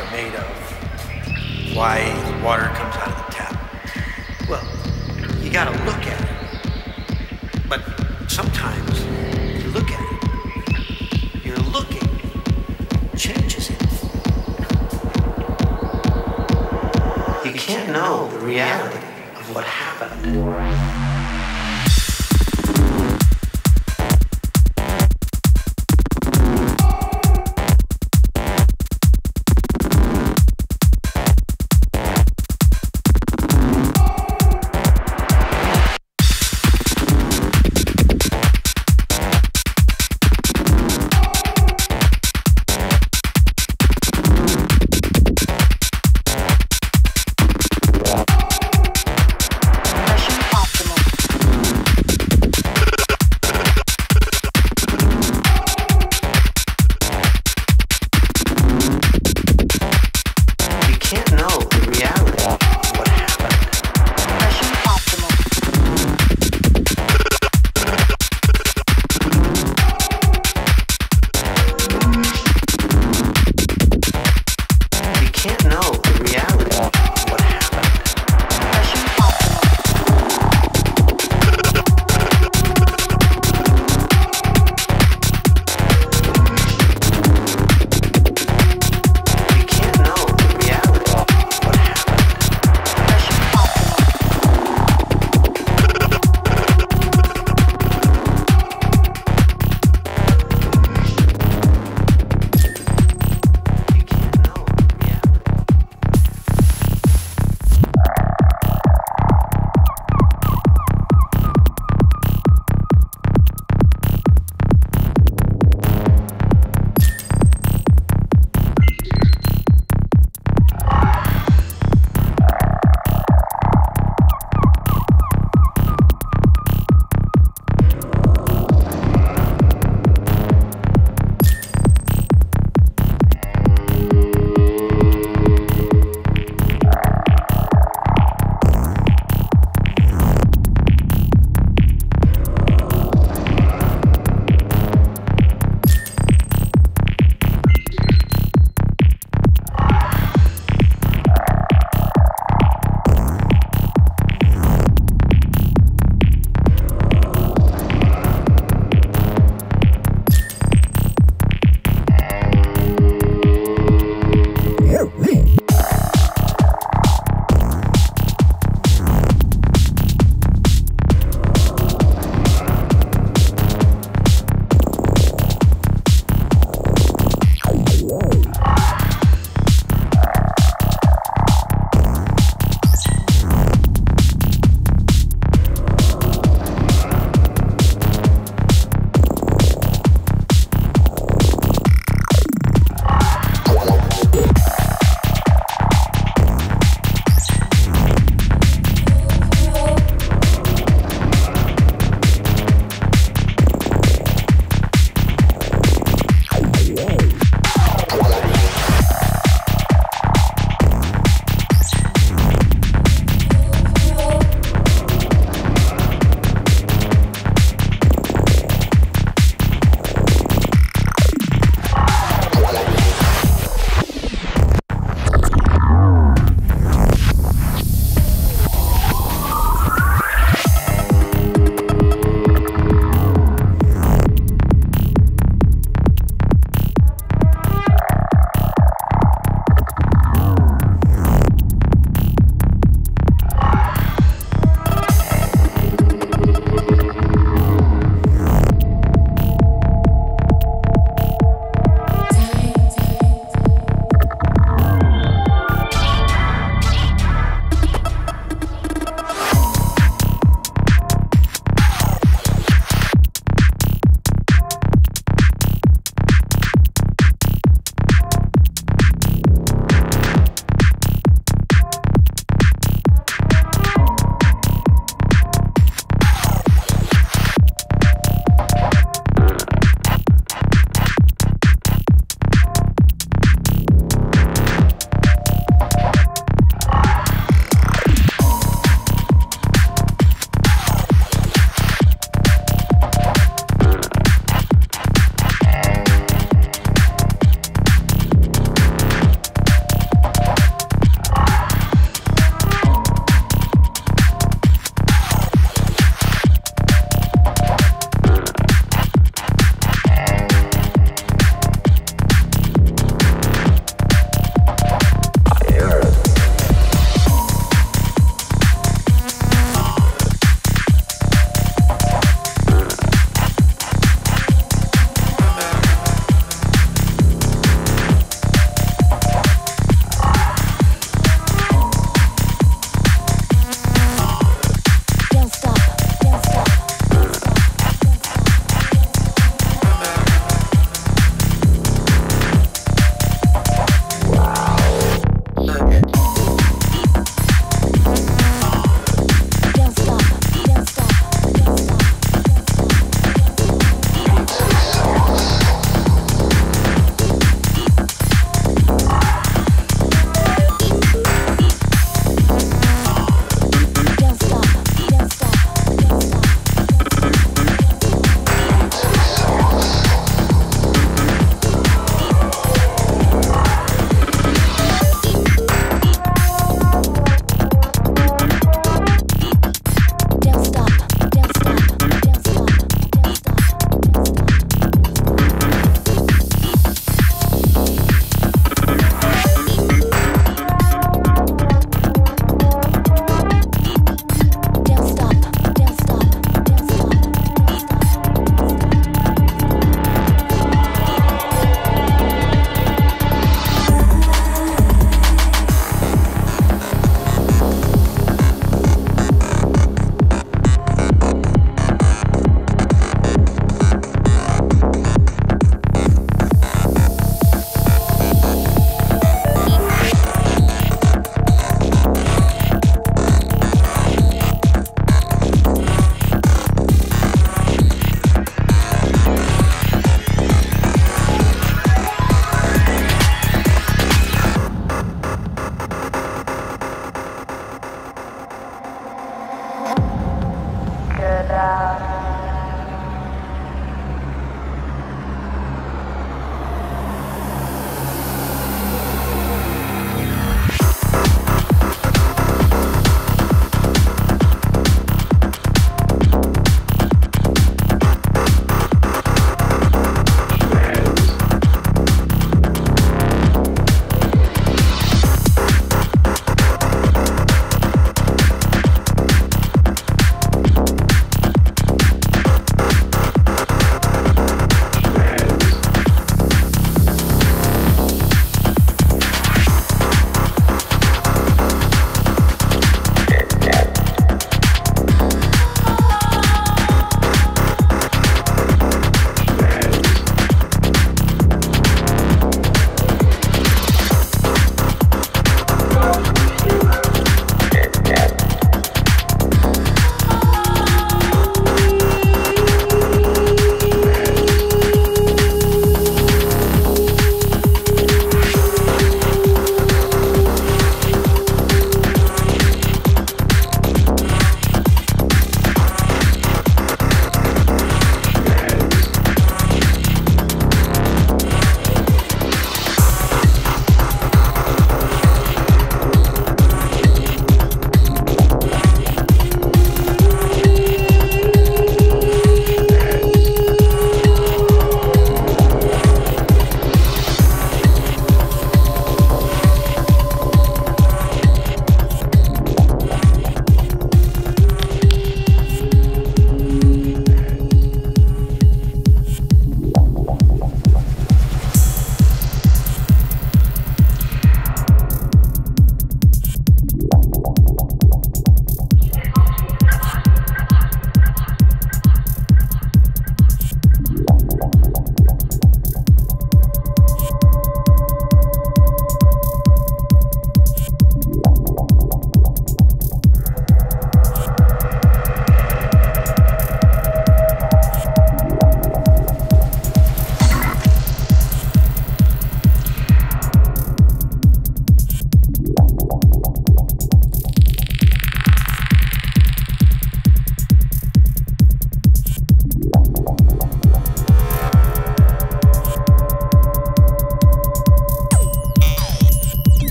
amazing.